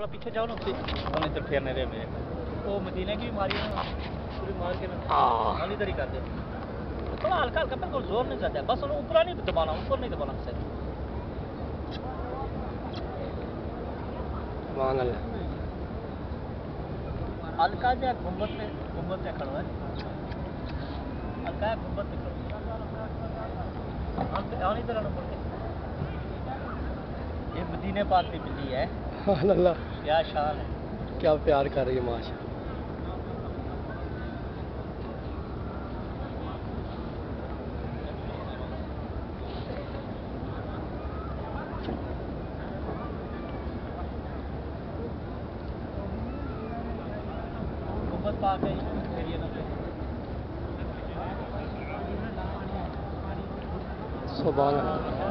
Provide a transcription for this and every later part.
تھوڑا پیچھے جاؤ نا اسے ہم ادھر پھیرنے رہے میرے وہ مدینہ کی بیماری ہے پوری مار کے میں ادھر ہی کر دے تھوڑا ہلکا ہلکا بالکل زور نہیں جاتا ہے بس انہوں اوپر نہیں دبانا اوپر نہیں دبانا سر سبحان اللہ ہلکا جا گنبد میں گنبد میں کھڑا ہے ہلکا ہے گنبد میں کھڑا ہم ادھر یہ مدینہ پاک کی بلی ہے سبحان اللہ۔ کیا شان ہے۔ کیا پیار کر رہی ہے ماشاء سبحان اللہ۔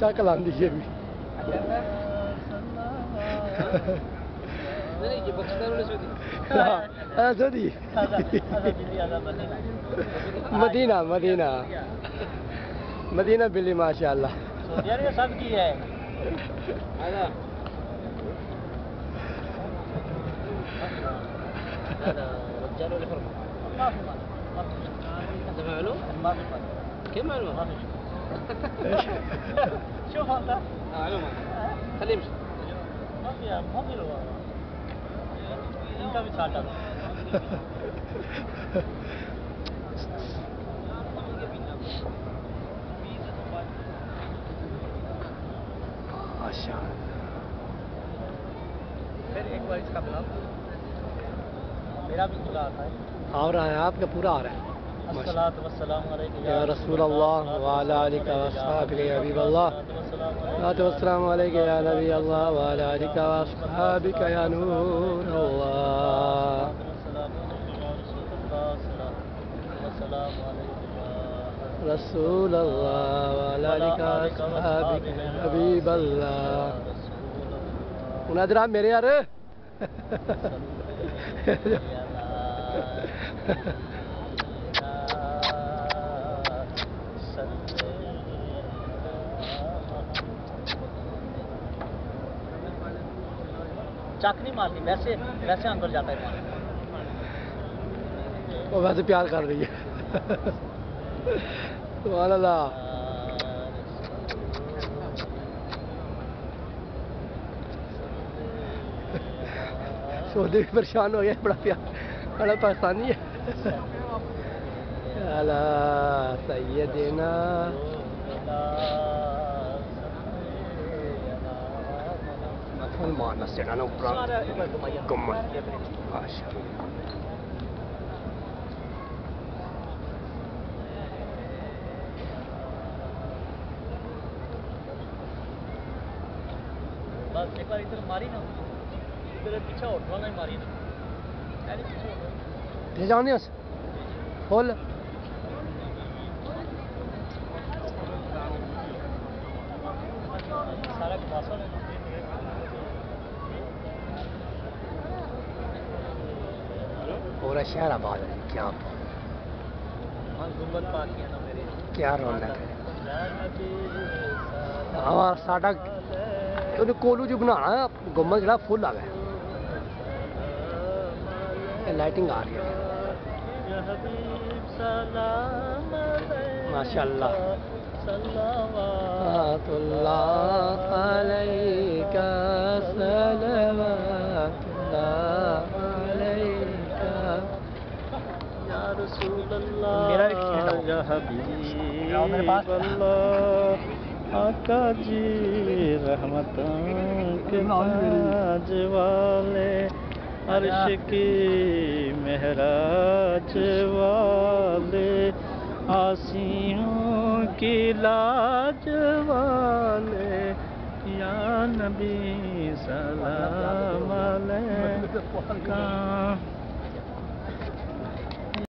ਚੱਕ ਲਾਂਦੀ ਜੇ ਵੀ باكستان ولا سعودي؟ مدينة مدينة مدينة بلي ما شاء الله سعودية ما في ما في كيف ما في شوف انت خليه يمشي پھر ایک بار اس کا میرا بھی آتا ہے۔ آ رہا ہے آپ کا پورا آ رہا ہے۔ یا رسول اللہ وعلی آلک واصحابک یا حبیب اللہ صلاة والسلام علیکم یا نبی اللہ وعلی آلک واصحابک یا نور اللہ رسول اللہ وعلی آلک واصحابک حبیب اللہ مناظر آپ میرے یار. چک نہیں مارتی ویسے ویسے اندر جاتا ہے وہ ویسے پیار کر رہی ہے سبحان اللہ سعودی بھی پریشان ہو گیا بڑا پیار بڑا پاکستانی ہے اللہ سیدنا سلمان سیڑھانا اوپر گمن ماشاء اللہ بس ایک بار ادھر ماری نا ادھر پیچھے ہوٹل ماری نا پیچھے ہوٹل جانے اس فل سارا پورا شہر آباد ہے۔ کیا کیا رونق ہے۔ اور ساڈا کولو جو بنا گمبت جڑا فل آ گیا۔ لائٹنگ آ رہی ہے۔ ماشاء اللہ یا حبیب۔ اللہ آقا جی رحمتوں کے تاج والے عرش کی مہراج والے آسیوں کی لاج والے یا نبی سلام علیکہ